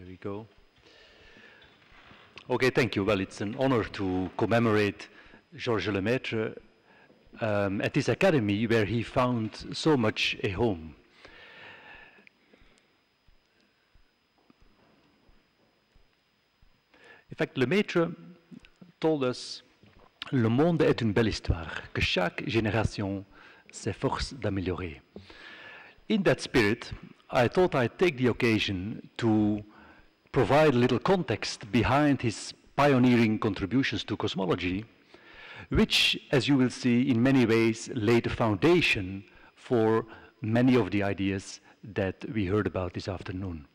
There we go. Okay, thank you. Well, it's an honor to commemorate Georges Lemaitre um, at this academy where he found so much a home. In fact, Lemaitre told us Le monde est une belle histoire que chaque génération s'efforce d'améliorer. In that spirit, I thought I'd take the occasion to provide a little context behind his pioneering contributions to cosmology, which, as you will see, in many ways laid the foundation for many of the ideas that we heard about this afternoon.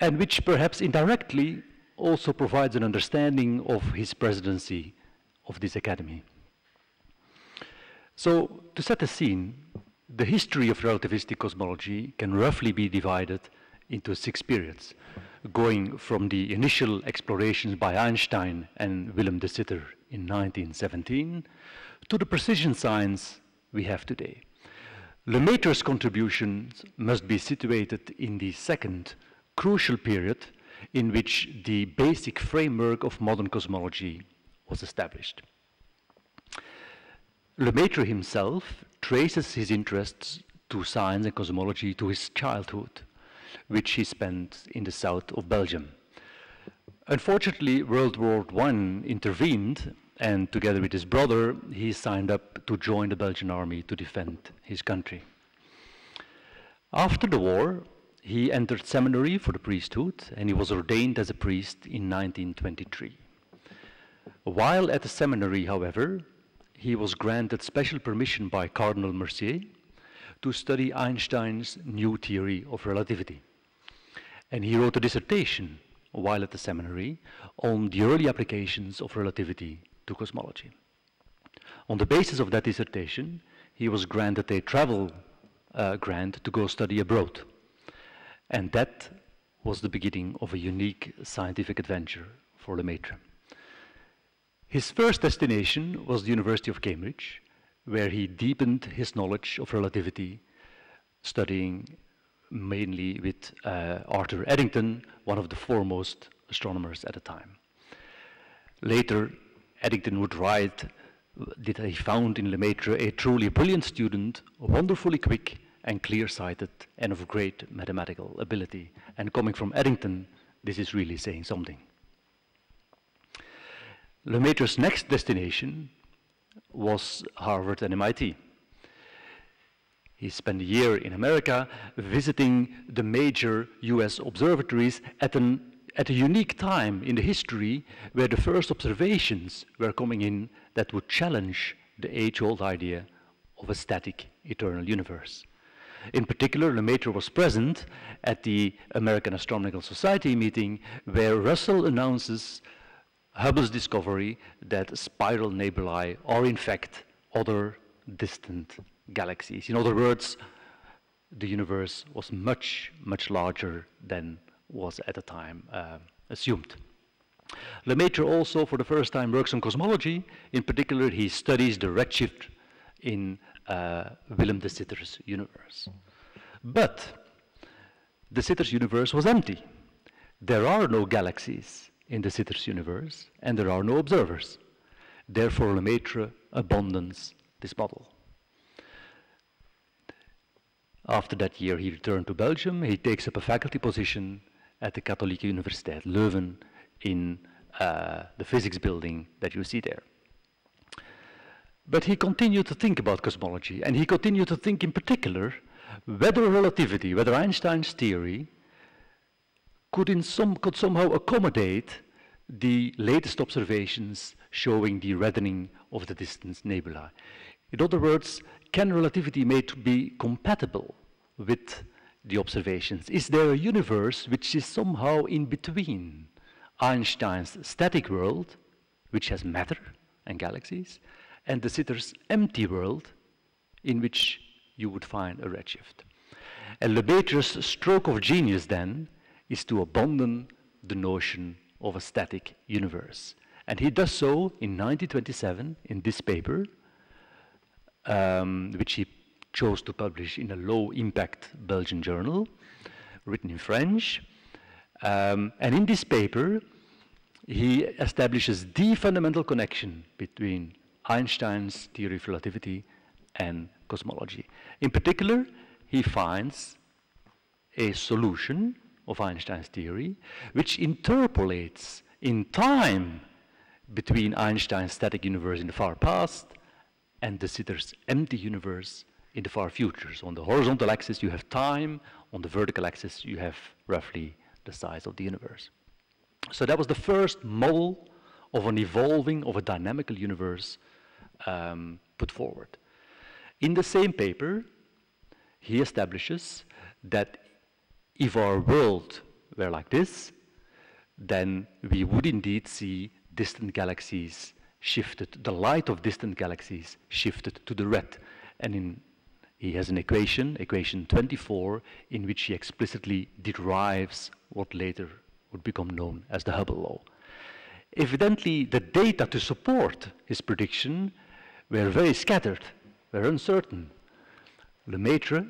And which perhaps indirectly also provides an understanding of his presidency of this academy. So, to set the scene, the history of relativistic cosmology can roughly be divided into six periods, going from the initial explorations by Einstein and Willem de Sitter in 1917 to the precision science we have today. Lemaitre's contributions must be situated in the second crucial period in which the basic framework of modern cosmology was established. Lemaitre himself traces his interests to science and cosmology to his childhood, which he spent in the south of Belgium. Unfortunately, World War I intervened, and together with his brother, he signed up to join the Belgian army to defend his country. After the war, he entered seminary for the priesthood, and he was ordained as a priest in 1923. While at the seminary, however, he was granted special permission by Cardinal Mercier to study Einstein's new theory of relativity. And he wrote a dissertation while at the seminary on the early applications of relativity to cosmology. On the basis of that dissertation, he was granted a travel uh, grant to go study abroad. And that was the beginning of a unique scientific adventure for Lemaitre. His first destination was the University of Cambridge, where he deepened his knowledge of relativity, studying mainly with uh, Arthur Eddington, one of the foremost astronomers at the time. Later, Eddington would write that he found in Lemaitre a truly brilliant student, wonderfully quick and clear-sighted, and of great mathematical ability. And coming from Eddington, this is really saying something. Lemaitre's next destination was Harvard and MIT. He spent a year in America visiting the major US observatories at, an, at a unique time in the history where the first observations were coming in that would challenge the age-old idea of a static eternal universe. In particular, Lemaitre was present at the American Astronomical Society meeting where Russell announces Hubble's discovery that spiral nebulae are in fact other distant galaxies. In other words, the universe was much, much larger than was at the time uh, assumed. Lemaitre also, for the first time, works on cosmology. In particular, he studies the redshift in uh, Willem de Sitter's universe. But de Sitter's universe was empty. There are no galaxies in de Sitter's universe, and there are no observers. Therefore, Lemaitre abandons this model. After that year, he returned to Belgium. He takes up a faculty position at the Katholieke Universiteit Leuven in uh, the physics building that you see there. But he continued to think about cosmology, and he continued to think in particular whether relativity, whether Einstein's theory could, in some, could somehow accommodate the latest observations showing the reddening of the distant nebula. In other words, can relativity made be compatible with the observations? Is there a universe which is somehow in between Einstein's static world, which has matter and galaxies, and de Sitter's empty world, in which you would find a redshift? And Lemaitre's stroke of genius then is to abandon the notion of a static universe. And he does so in 1927 in this paper, um, which he chose to publish in a low impact Belgian journal, written in French. Um, and in this paper, he establishes the fundamental connection between Einstein's theory of relativity and cosmology. In particular, he finds a solution of Einstein's theory which interpolates in time between Einstein's static universe in the far past and de Sitter's empty universe in the far future. So on the horizontal axis you have time, on the vertical axis you have roughly the size of the universe. So that was the first model of an evolving, of a dynamical universe um, put forward. In the same paper, he establishes that if our world were like this, then we would indeed see distant galaxies shifted, the light of distant galaxies shifted to the red. And in, he has an equation, equation 24, in which he explicitly derives what later would become known as the Hubble law. Evidently, the data to support his prediction were very scattered, were uncertain. Lemaitre,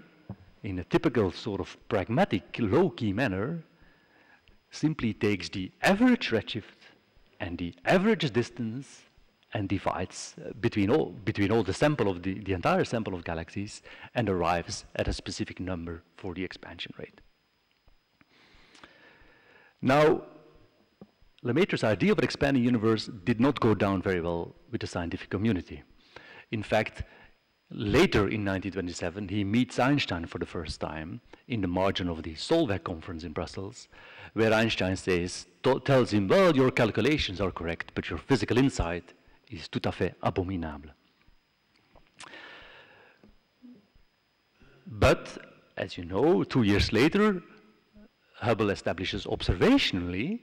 in a typical sort of pragmatic, low-key manner, simply takes the average redshift and the average distance and divides uh, between all between all the sample of the, the entire sample of galaxies and arrives at a specific number for the expansion rate. Now, Lemaitre's idea of an expanding universe did not go down very well with the scientific community. In fact, later in 1927, he meets Einstein for the first time in the margin of the Solvay conference in Brussels, where Einstein says, tells him, well, your calculations are correct, but your physical insight is tout à fait abominable. But, as you know, two years later, Hubble establishes observationally,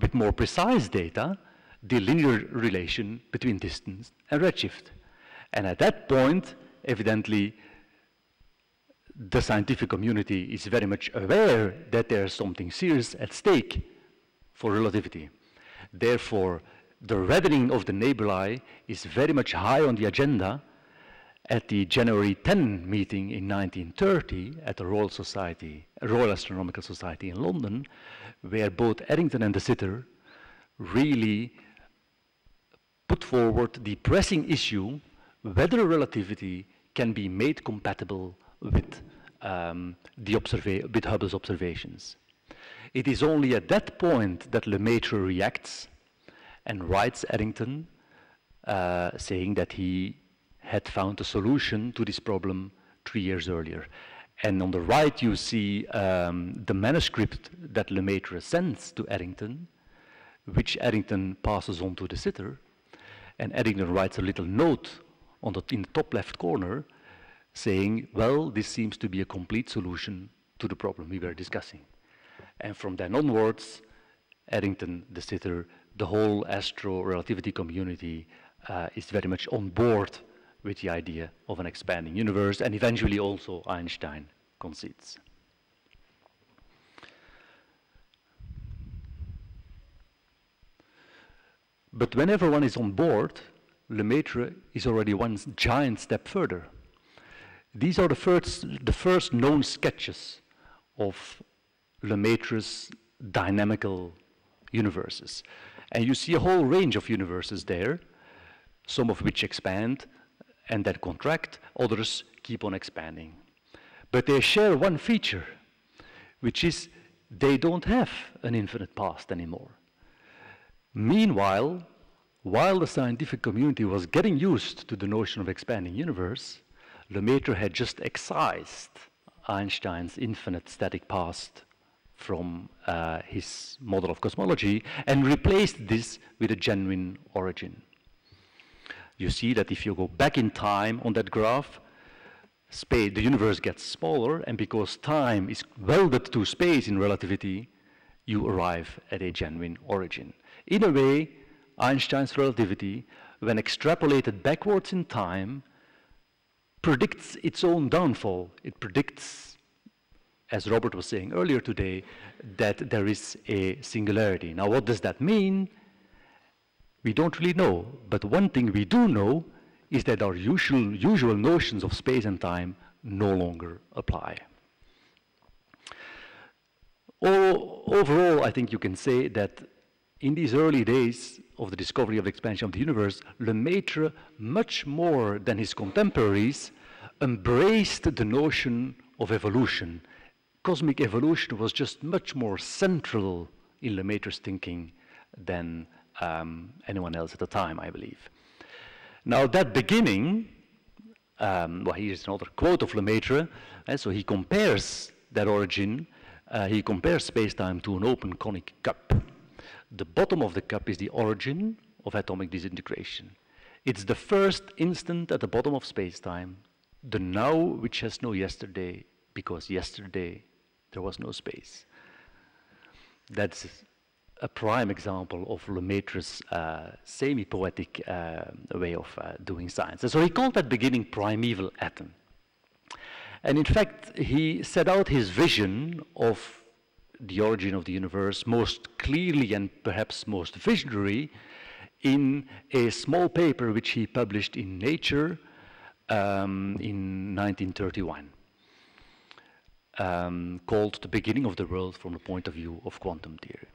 with more precise data, the linear relation between distance and redshift. And at that point, evidently, the scientific community is very much aware that there's something serious at stake for relativity. Therefore, the reddening of the nebulae is very much high on the agenda at the January 10 meeting in 1930 at the Royal Society, Royal Astronomical Society in London, where both Eddington and de Sitter really put forward the pressing issue whether relativity can be made compatible with, um, the with Hubble's observations. It is only at that point that Lemaitre reacts and writes Eddington uh, saying that he had found a solution to this problem three years earlier. And on the right you see um, the manuscript that Lemaitre sends to Eddington, which Eddington passes on to de Sitter, and Eddington writes a little note on the, in the top left corner saying, well, this seems to be a complete solution to the problem we were discussing. And from then onwards, Eddington, de Sitter, the whole astro relativity community uh, is very much on board with the idea of an expanding universe, and eventually also Einstein concedes. But whenever one is on board, Lemaitre is already one giant step further. These are the first, the first known sketches of Lemaitre's dynamical universes. And you see a whole range of universes there, some of which expand and then contract, others keep on expanding. But they share one feature, which is they don't have an infinite past anymore. Meanwhile, while the scientific community was getting used to the notion of expanding universe, Lemaitre had just excised Einstein's infinite static past from uh, his model of cosmology and replaced this with a genuine origin. You see that if you go back in time on that graph, space, the universe gets smaller, and because time is welded to space in relativity, you arrive at a genuine origin. In a way, Einstein's relativity, when extrapolated backwards in time, predicts its own downfall. It predicts as Robert was saying earlier today, that there is a singularity. Now, what does that mean? We don't really know, but one thing we do know is that our usual, usual notions of space and time no longer apply. overall, I think you can say that in these early days of the discovery of the expansion of the universe, Lemaitre, much more than his contemporaries, embraced the notion of evolution. Cosmic evolution was just much more central in Lemaitre's thinking than um, anyone else at the time, I believe. Now, that beginning, um, well, here's another quote of Lemaitre. Uh, so he compares that origin, uh, he compares space-time to an open conic cup. The bottom of the cup is the origin of atomic disintegration. It's the first instant at the bottom of space-time, the now which has no yesterday, because yesterday there was no space. That's a prime example of Lemaitre's uh, semi-poetic uh, way of uh, doing science. And so he called that beginning primeval atom. And in fact, he set out his vision of the origin of the universe most clearly and perhaps most visionary in a small paper which he published in Nature um, in 1931, um, called The Beginning of the World from the Point of View of Quantum Theory.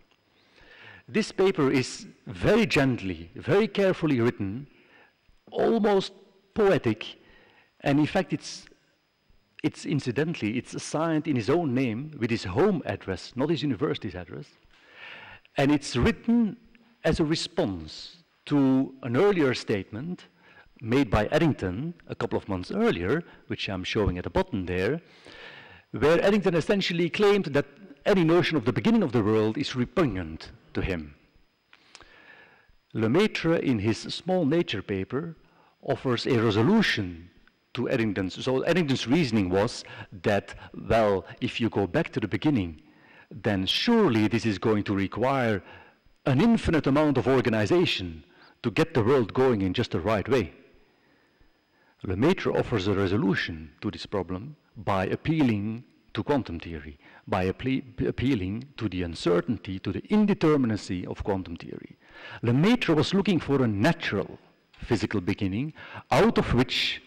This paper is very gently, very carefully written, almost poetic, and in fact it's it's incidentally, it's assigned in his own name with his home address, not his university's address. And it's written as a response to an earlier statement made by Eddington a couple of months earlier, which I'm showing at the bottom there, where Eddington essentially claimed that any notion of the beginning of the world is repugnant to him. Lemaitre, in his small nature paper, offers a resolution to Eddington's. So Eddington's reasoning was that, well, if you go back to the beginning, then surely this is going to require an infinite amount of organization to get the world going in just the right way. Lemaitre offers a resolution to this problem by appealing to quantum theory, by appealing to the uncertainty, to the indeterminacy of quantum theory. Lemaitre was looking for a natural physical beginning out of which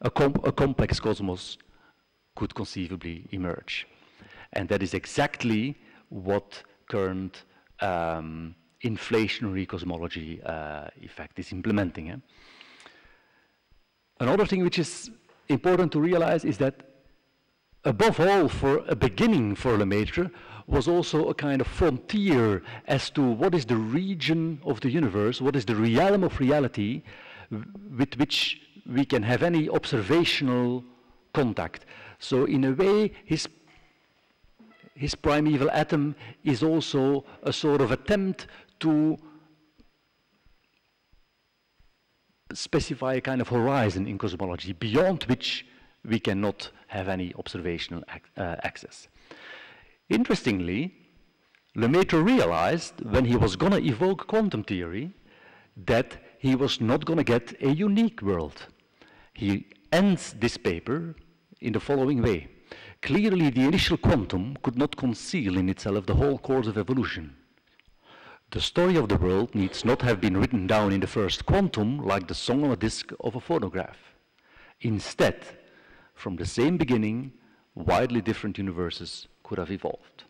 a, a complex cosmos could conceivably emerge. And that is exactly what current um, inflationary cosmology uh, effect is implementing. Eh? Another thing which is important to realize is that above all, for a beginning for Lemaitre, was also a kind of frontier as to what is the region of the universe, what is the realm of reality with which we can have any observational contact. So in a way, his, his primeval atom is also a sort of attempt to specify a kind of horizon in cosmology beyond which we cannot have any observational ac uh, access. Interestingly, Lemaitre realized when he was going to evoke quantum theory that he was not going to get a unique world. He ends this paper in the following way. Clearly, the initial quantum could not conceal in itself the whole course of evolution. The story of the world needs not have been written down in the first quantum like the song on a disc of a phonograph. Instead, from the same beginning, widely different universes could have evolved.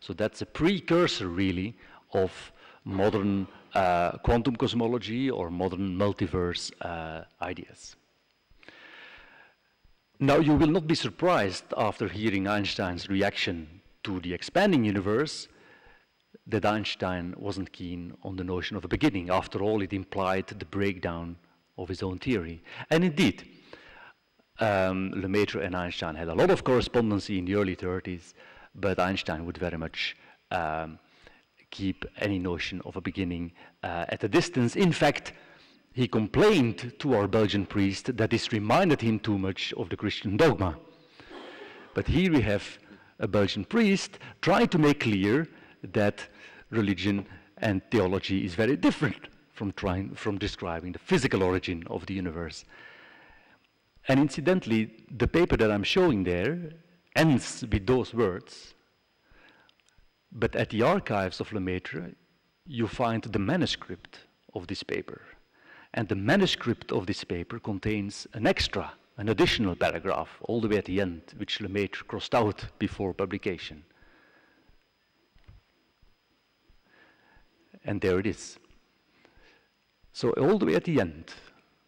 So that's a precursor, really, of modern uh, quantum cosmology or modern multiverse uh, ideas. Now, you will not be surprised after hearing Einstein's reaction to the expanding universe that Einstein wasn't keen on the notion of a beginning. After all, it implied the breakdown of his own theory. And indeed, um, Lemaitre and Einstein had a lot of correspondence in the early 30s, but Einstein would very much um, keep any notion of a beginning uh, at a distance. In fact, he complained to our Belgian priest that this reminded him too much of the Christian dogma. But here we have a Belgian priest trying to make clear that religion and theology is very different from, trying, from describing the physical origin of the universe. And incidentally, the paper that I'm showing there ends with those words. But at the archives of Lemaitre, you find the manuscript of this paper. And the manuscript of this paper contains an extra, an additional paragraph, all the way at the end, which Lemaitre crossed out before publication. And there it is. So, all the way at the end,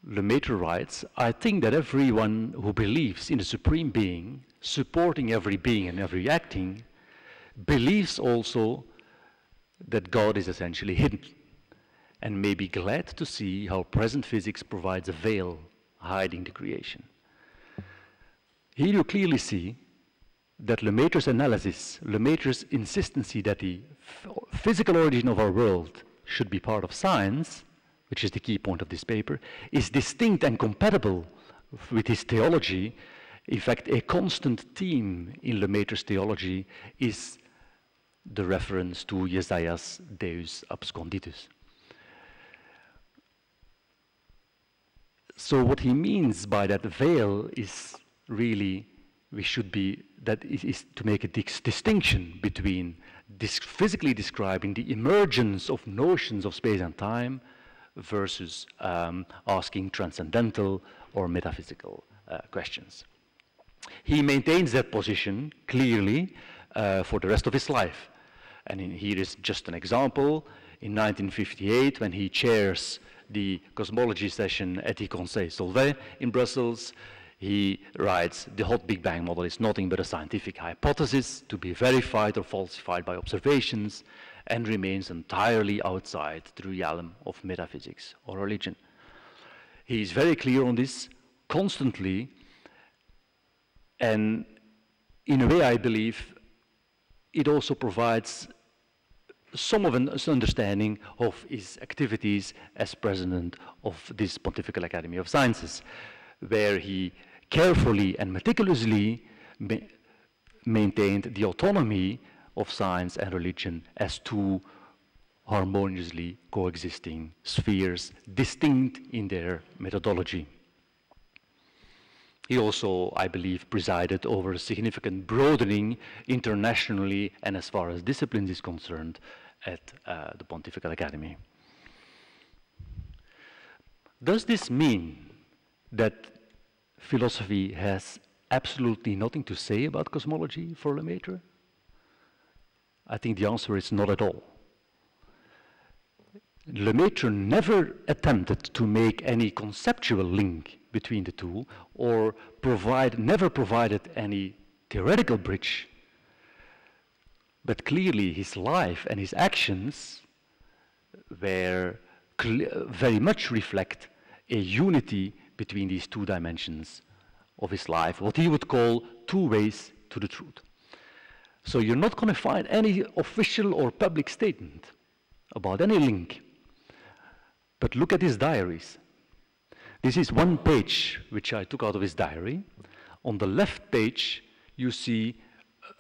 Lemaitre writes I think that everyone who believes in the Supreme Being, supporting every being and every acting, believes also that God is essentially hidden and may be glad to see how present physics provides a veil hiding the creation. Here you clearly see that Lemaitre's analysis, Lemaitre's insistency that the physical origin of our world should be part of science, which is the key point of this paper, is distinct and compatible with his theology. In fact, a constant theme in Lemaitre's theology is the reference to Jesaja's Deus absconditus. So what he means by that veil is really we should be that is, is to make a dis distinction between this physically describing the emergence of notions of space and time versus um, asking transcendental or metaphysical uh, questions. He maintains that position clearly uh, for the rest of his life. And in, here is just an example. In 1958, when he chairs the cosmology session at the Conseil Solvay in Brussels, he writes, the hot Big Bang model is nothing but a scientific hypothesis to be verified or falsified by observations and remains entirely outside the realm of metaphysics or religion. He is very clear on this constantly, and in a way, I believe it also provides some of an understanding of his activities as president of this Pontifical Academy of Sciences, where he carefully and meticulously ma maintained the autonomy of science and religion as two harmoniously coexisting spheres, distinct in their methodology. He also, I believe, presided over a significant broadening internationally and as far as disciplines is concerned at uh, the Pontifical Academy. Does this mean that philosophy has absolutely nothing to say about cosmology for Lemaitre? I think the answer is not at all. Lemaitre never attempted to make any conceptual link between the two or provide, never provided any theoretical bridge. But clearly his life and his actions were very much reflect a unity between these two dimensions of his life, what he would call two ways to the truth. So you're not going to find any official or public statement about any link. But look at his diaries. This is one page which I took out of his diary. On the left page, you see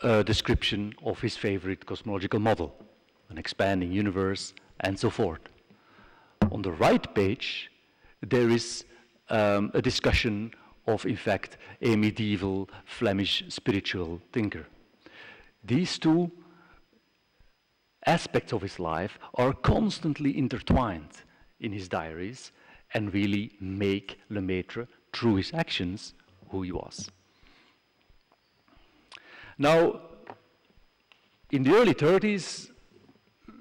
a description of his favorite cosmological model, an expanding universe, and so forth. On the right page, there is um, a discussion of, in fact, a medieval Flemish spiritual thinker. These two aspects of his life are constantly intertwined in his diaries and really make Lemaitre, through his actions, who he was. Now, in the early 30s,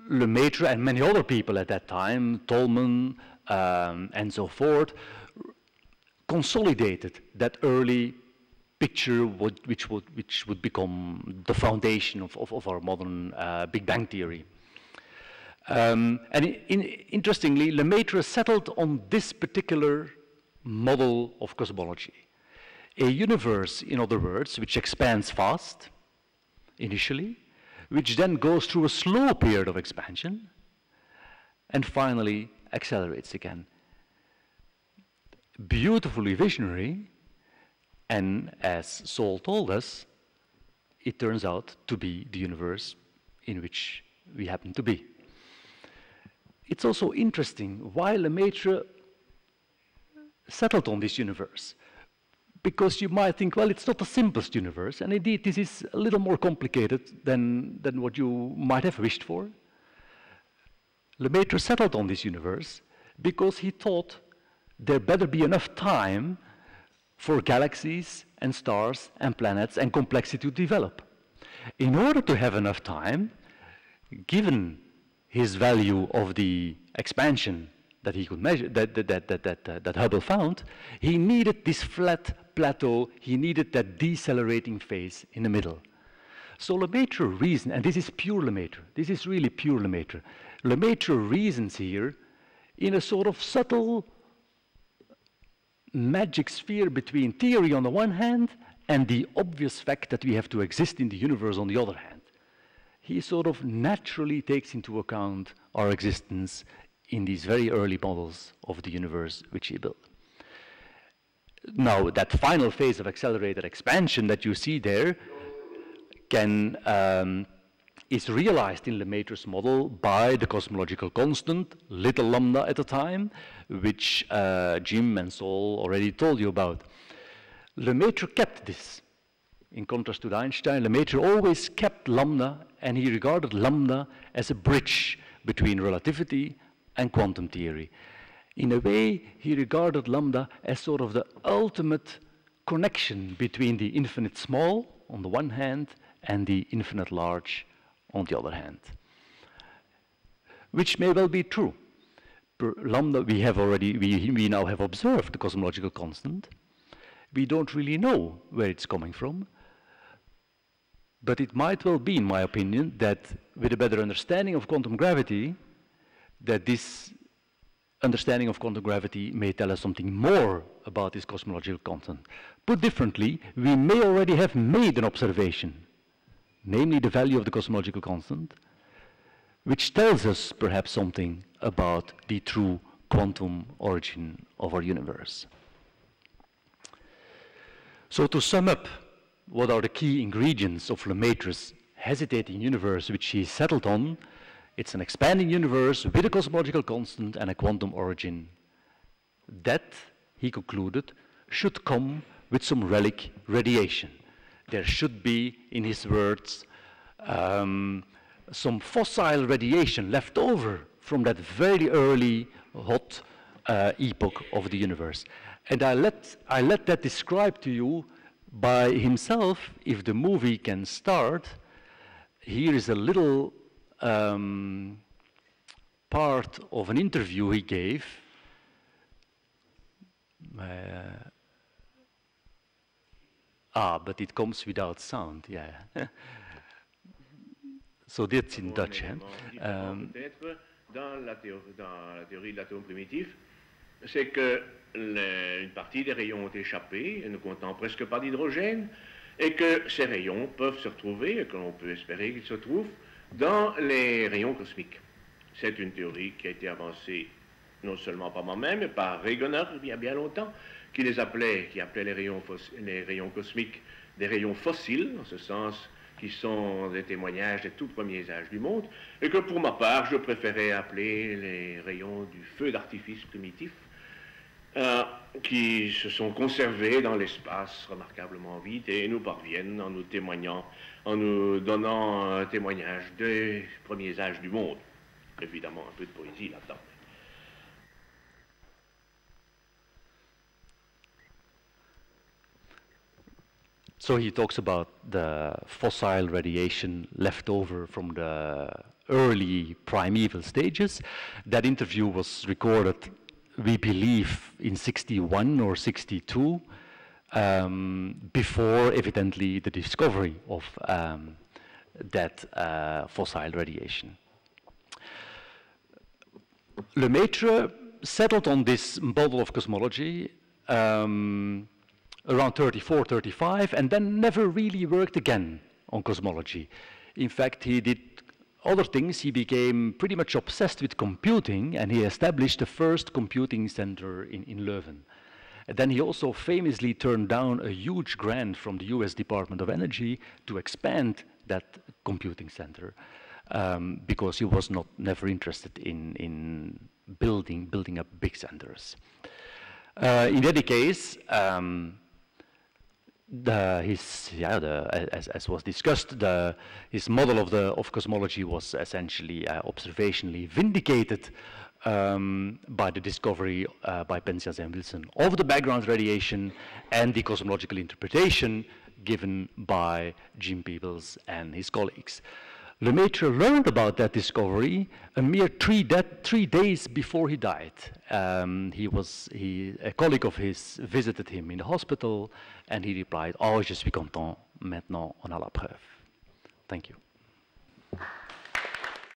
Lemaitre and many other people at that time, Tolman um, and so forth, consolidated that early picture would, which, would, which would become the foundation of, of, of our modern uh, Big Bang theory. Um, and in, interestingly, Lemaitre settled on this particular model of cosmology. A universe, in other words, which expands fast initially, which then goes through a slow period of expansion, and finally accelerates again. Beautifully visionary, and as Saul told us, it turns out to be the universe in which we happen to be. It's also interesting why Lemaitre settled on this universe. Because you might think, well, it's not the simplest universe, and indeed this is a little more complicated than, than what you might have wished for. Lemaitre settled on this universe because he thought there better be enough time for galaxies and stars and planets and complexity to develop. In order to have enough time, given his value of the expansion that he could measure, that, that, that, that, that, that Hubble found, he needed this flat plateau, he needed that decelerating phase in the middle. So Lemaitre reasoned, and this is pure Lemaitre, this is really pure Lemaitre. Lemaitre reasons here in a sort of subtle magic sphere between theory on the one hand and the obvious fact that we have to exist in the universe on the other hand. He sort of naturally takes into account our existence in these very early models of the universe which he built. Now, that final phase of accelerated expansion that you see there can, um, is realized in Lemaitre's model by the cosmological constant, little lambda at a time, which uh, Jim and Saul already told you about. Lemaitre kept this. In contrast to Einstein, Lemaitre always kept lambda, and he regarded lambda as a bridge between relativity and quantum theory. In a way, he regarded lambda as sort of the ultimate connection between the infinite small on the one hand and the infinite large on the other hand. Which may well be true. Per lambda, we have already, we, we now have observed the cosmological constant. We don't really know where it's coming from. But it might well be, in my opinion, that with a better understanding of quantum gravity, that this understanding of quantum gravity may tell us something more about this cosmological constant. Put differently, we may already have made an observation, namely the value of the cosmological constant, which tells us perhaps something about the true quantum origin of our universe. So to sum up, what are the key ingredients of Lemaitre's hesitating universe which he settled on it's an expanding universe with a cosmological constant and a quantum origin. That, he concluded, should come with some relic radiation. There should be, in his words, um, some fossil radiation left over from that very early hot uh, epoch of the universe. And I let, I let that describe to you by himself, if the movie can start, here is a little um, part of an interview he gave. Uh, ah, but it comes without sound, yeah. so that's in Dutch. Hein? Um, dans la, théorie, dans la théorie de l'atome primitif, c'est que une partie des rayons ont échappé, ne comptant presque pas d'hydrogène, et que ces rayons peuvent se retrouver, et que l'on peut espérer qu'ils se trouvent, dans les rayons cosmiques. C'est une théorie qui a été avancée non seulement par moi-même, mais par Regener il y a bien longtemps, qui les appelait, qui appelait les rayons, les rayons cosmiques des rayons fossiles, en ce sens qui sont des témoignages des tout premiers âges du monde, et que pour ma part, je préférais appeler les rayons du feu d'artifice primitif, euh, qui se sont conservés dans l'espace remarquablement vite et nous parviennent en nous témoignant, en nous donnant un témoignage des premiers âges du monde. Évidemment, un peu de poésie là-dedans. So he talks about the fossil radiation left over from the early primeval stages. That interview was recorded we believe in 61 or 62, um, before evidently the discovery of um, that uh, fossil radiation. Lemaitre settled on this model of cosmology um, around 34, 35, and then never really worked again on cosmology. In fact, he did other things, he became pretty much obsessed with computing and he established the first computing center in, in Leuven. Then he also famously turned down a huge grant from the US Department of Energy to expand that computing center um, because he was not never interested in, in building, building up big centers. Uh, in any case, um, the, his, yeah, the, as, as was discussed, the, his model of, the, of cosmology was essentially uh, observationally vindicated um, by the discovery uh, by Penzias and Wilson of the background radiation and the cosmological interpretation given by Jim Peebles and his colleagues. Lemaitre learned about that discovery a mere three, three days before he died. Um, he was, he, a colleague of his visited him in the hospital and he replied, Oh, je suis content, maintenant on a la preuve. Thank you.